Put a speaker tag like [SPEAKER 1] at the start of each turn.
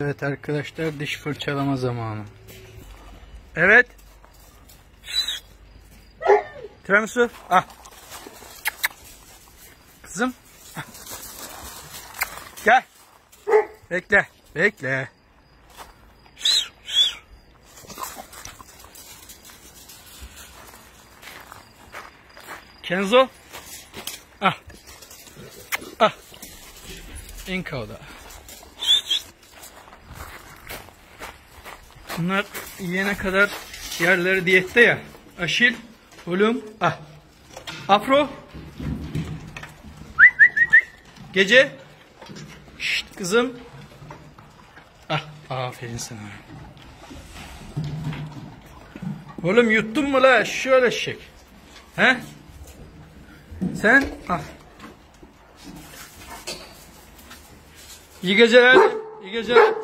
[SPEAKER 1] Evet arkadaşlar diş fırçalama zamanı. Evet. Tiramisu. Ah. Kızım. Ah. Gel. Bekle. Bekle. Kenzo. Ah. Ah. İn kauda. Bunlar yiyene kadar yerleri diyette ya. Aşil, Ulum, ah. Afro. Gece. Şşt kızım. Ah, aferin sana. Oğlum yuttun mu la? Şöyle şek. He? Sen? Ah. İyi geceler. İyi geceler.